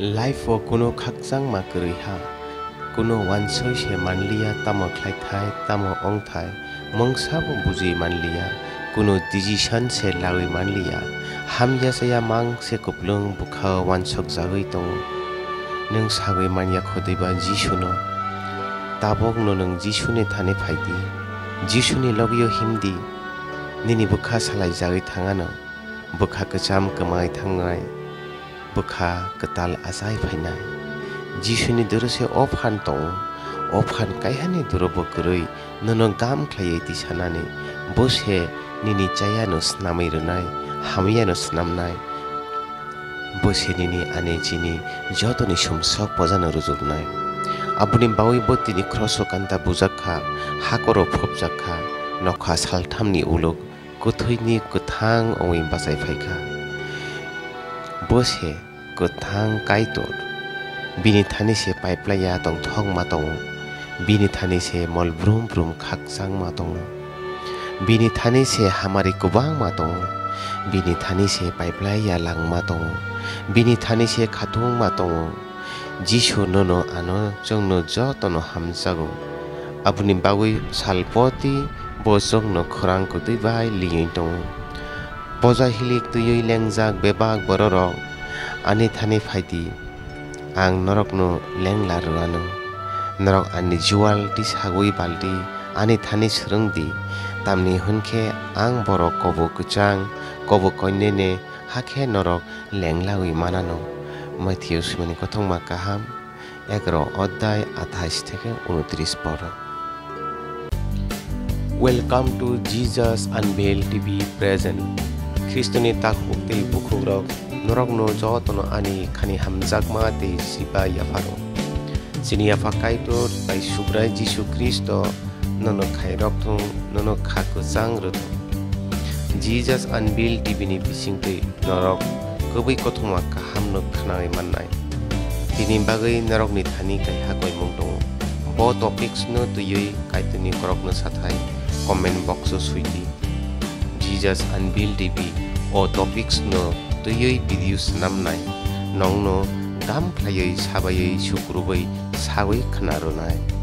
laifo kuno khakchang ma krui ha kuno wansoi se manliya tamo khlaikhai tamo ongthai mongsabo buji manliya kuno decision se lawi manliya hamya se ya mang se kuplung bukha wansok jagoi tongo nung sagoi manya khodeba jisuno tabok no nung jisune thane phaidi jisune logyo himdi nini bukha salai jagoi thangano bukha kacham kamai thangnai pekha ketal asai phaina jisuni dorose op han tongo op han kaihani dorobo kurui nono gam khlaiye ti sanani boshe nini chayano snamai runai hamiyano snamnai বসে নিনি আনে চিনি যতনি সমসক বজানো রুজুব নাই আপুনি বাউইব তিনি ক্রসকান্তা বুজাক্ষা হাকর ফবজাক্ষা নখা সালথামনি উলুক কথৈনি কোথাং অই বাজাই ফাইখা বসে กดทางไกตดบินิทานิเสไปปลายาตองท่องมาตองบินิทานิเสมอลบรุมบรุมคักสังมาตองบินิทานิเสหามาริกบ้างมาตองบินิทานิเสไปปลายาลังมาตองบินิทานิเสขัดุงมาตอง যিশু নন আন জংন যতন হামসাগো আপুনি বাগুই সালপতি বজংন খরাং কতই বাই লিয়ে দো বজাহিলিক তুই লেংজাক বেবাক বড় রং ani thani phaiti ang norokno lengla ruano norok ani jual ti sagoi balti ani thani srungdi tamni hunke ang borok kobo kuchang kobo konnene hakhe norok lenglawi manano Matthew সুমানি কথংমা কাহাম এগারো অধ্যায় আঠাইশ থেকে উনত্রিশ পড় Welcome to Jesus Unveiled TV present. Kristoni tak hukte bukhurok norok no jotono ani khani hamjakma te sipa yafaro. Sini yafakai to bai subrai Jisu Kristo nono khai rokthung nono khako sang roth. Jesus Unveiled TV ni bisingte norok kubai kothoma kaham no khanai mannai. Tini bagai norok ni thani kai hakoi mong dong. Bo topics no tuyoi kaituni korok no sathai. comment box suiti Jesus unveil TV o topics no nong no gam khlaioi sabai sukrubai sawi khanaronai